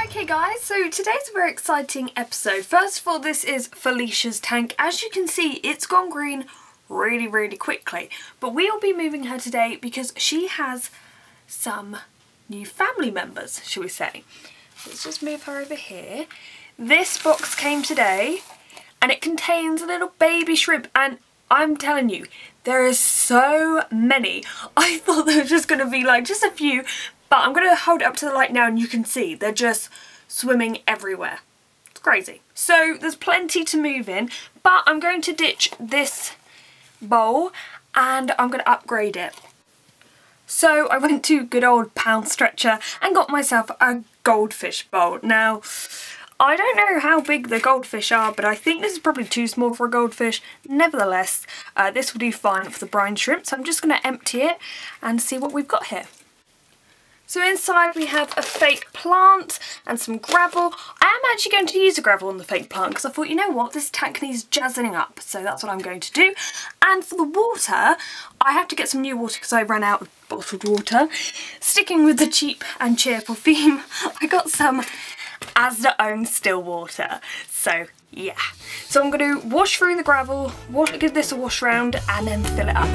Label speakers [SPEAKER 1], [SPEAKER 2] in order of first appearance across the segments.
[SPEAKER 1] Okay guys, so today's a very exciting episode. First of all, this is Felicia's tank. As you can see, it's gone green really, really quickly. But we'll be moving her today because she has some new family members, shall we say. Let's just move her over here. This box came today and it contains a little baby shrimp and I'm telling you, there are so many. I thought there was just going to be like just a few, but I'm going to hold it up to the light now and you can see they're just swimming everywhere. It's crazy. So there's plenty to move in, but I'm going to ditch this bowl and I'm going to upgrade it. So I went to good old Poundstretcher and got myself a goldfish bowl. Now, I don't know how big the goldfish are, but I think this is probably too small for a goldfish. Nevertheless, uh, this will do fine for the brine shrimp, so I'm just going to empty it and see what we've got here. So inside we have a fake plant and some gravel. I am actually going to use the gravel on the fake plant because I thought, you know what, this tank needs jazzing up. So that's what I'm going to do. And for the water, I have to get some new water because I ran out of bottled water. Sticking with the cheap and cheerful theme, I got some Asda own still water. So yeah. So I'm going to wash through the gravel, wash, give this a wash round and then fill it up.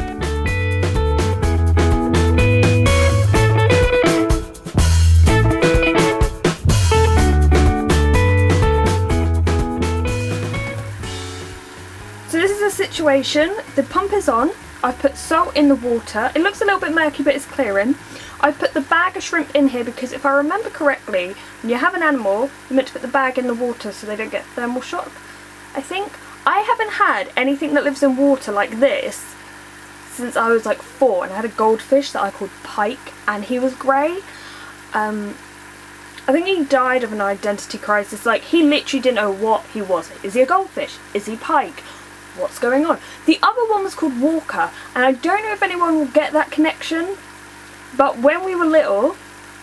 [SPEAKER 1] So this is the situation, the pump is on, I've put salt in the water, it looks a little bit murky but it's clearing. I put the bag of shrimp in here because if I remember correctly, when you have an animal, you're meant to put the bag in the water so they don't get thermal shock. I think I haven't had anything that lives in water like this since I was like four and I had a goldfish that I called Pike and he was grey. Um, I think he died of an identity crisis, like he literally didn't know what he was. Is he a goldfish? Is he Pike? what's going on. The other one was called Walker, and I don't know if anyone will get that connection, but when we were little,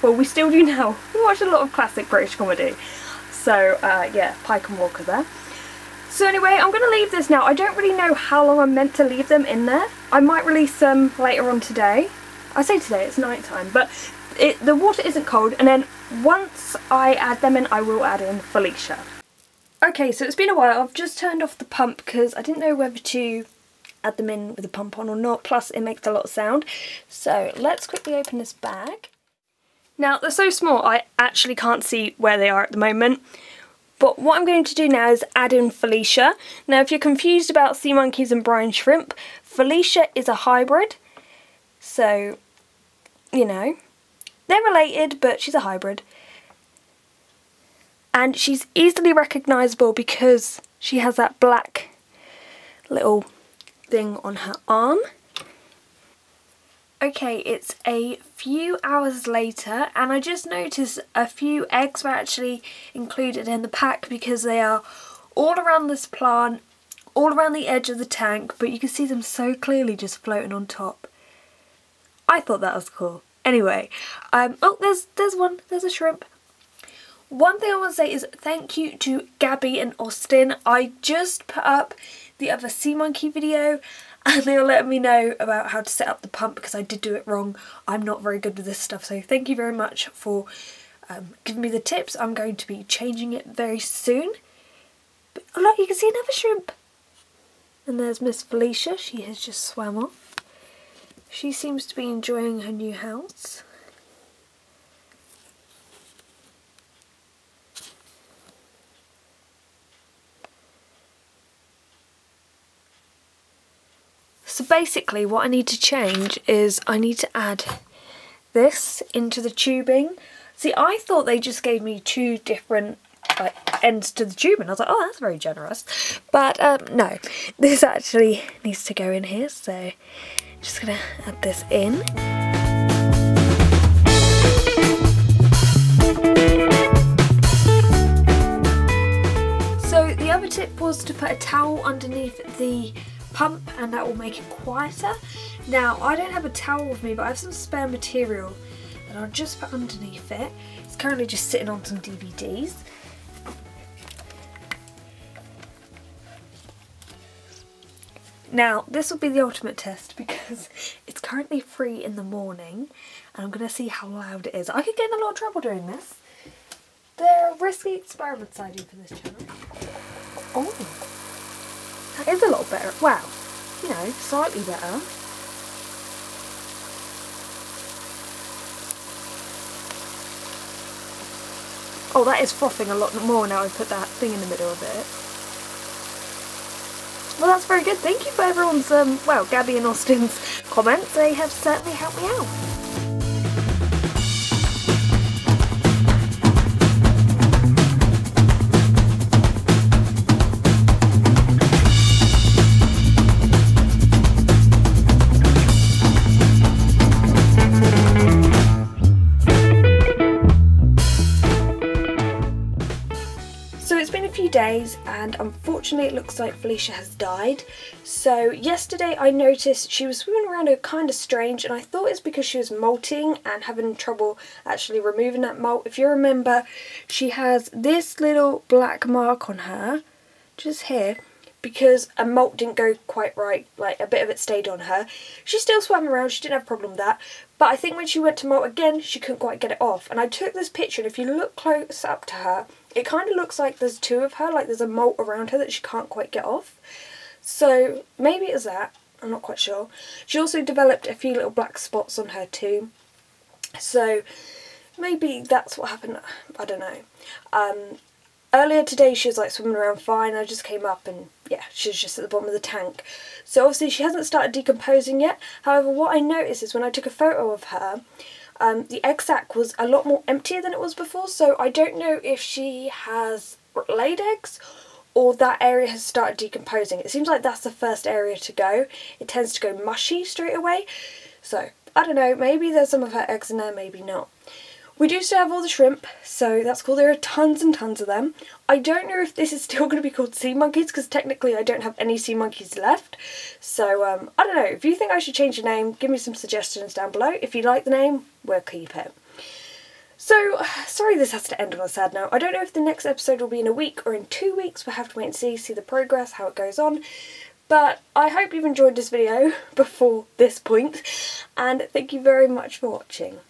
[SPEAKER 1] well we still do now, we watch a lot of classic British comedy. So uh, yeah, Pike and Walker there. So anyway, I'm going to leave this now. I don't really know how long I'm meant to leave them in there. I might release them later on today. I say today, it's night time, but it, the water isn't cold, and then once I add them in, I will add in Felicia. Okay, so it's been a while. I've just turned off the pump because I didn't know whether to add them in with a pump on or not. Plus, it makes a lot of sound. So let's quickly open this bag. Now, they're so small, I actually can't see where they are at the moment. But what I'm going to do now is add in Felicia. Now, if you're confused about sea monkeys and brine shrimp, Felicia is a hybrid. So, you know, they're related, but she's a hybrid and she's easily recognisable because she has that black little thing on her arm. Okay, it's a few hours later and I just noticed a few eggs were actually included in the pack because they are all around this plant, all around the edge of the tank, but you can see them so clearly just floating on top. I thought that was cool. Anyway, um, oh, there's there's one, there's a shrimp. One thing I want to say is thank you to Gabby and Austin. I just put up the other sea monkey video and they were letting me know about how to set up the pump because I did do it wrong. I'm not very good with this stuff so thank you very much for um, giving me the tips. I'm going to be changing it very soon. But oh look, you can see another shrimp. And there's Miss Felicia, she has just swam off. She seems to be enjoying her new house. So basically what I need to change is I need to add this into the tubing. See, I thought they just gave me two different like ends to the tube and I was like, oh, that's very generous. But um, no, this actually needs to go in here. So just gonna add this in. So the other tip was to put a towel underneath the pump and that will make it quieter. Now I don't have a towel with me but I have some spare material that I'll just put underneath it. It's currently just sitting on some DVDs. Now, this will be the ultimate test because it's currently three in the morning and I'm going to see how loud it is. I could get in a lot of trouble doing this. There are risky experiments I do for this channel. Oh, that is a lot better. Wow, you know, slightly better. Oh, that is frothing a lot more now I put that thing in the middle of it. Well, that's very good. Thank you for everyone's, um, well, Gabby and Austin's comments. They have certainly helped me out. And unfortunately it looks like Felicia has died. So yesterday I noticed she was swimming around a kind of strange and I thought it's because she was molting and having trouble actually removing that molt. If you remember she has this little black mark on her just here because a molt didn't go quite right, like a bit of it stayed on her. She still swam around, she didn't have a problem with that, but I think when she went to molt again, she couldn't quite get it off. And I took this picture, and if you look close up to her, it kind of looks like there's two of her, like there's a molt around her that she can't quite get off. So maybe it's that, I'm not quite sure. She also developed a few little black spots on her too. So maybe that's what happened, I don't know. Um, Earlier today she was like swimming around fine, I just came up and yeah, she was just at the bottom of the tank. So obviously she hasn't started decomposing yet, however what I noticed is when I took a photo of her, um, the egg sac was a lot more emptier than it was before, so I don't know if she has laid eggs or that area has started decomposing. It seems like that's the first area to go. It tends to go mushy straight away, so I don't know, maybe there's some of her eggs in there, maybe not. We do still have all the shrimp, so that's cool. There are tons and tons of them. I don't know if this is still going to be called sea monkeys because technically I don't have any sea monkeys left. So um, I don't know. If you think I should change the name, give me some suggestions down below. If you like the name, we'll keep it. So, sorry this has to end on a sad note. I don't know if the next episode will be in a week or in two weeks. We'll have to wait and see, see the progress, how it goes on. But I hope you've enjoyed this video before this point, and thank you very much for watching.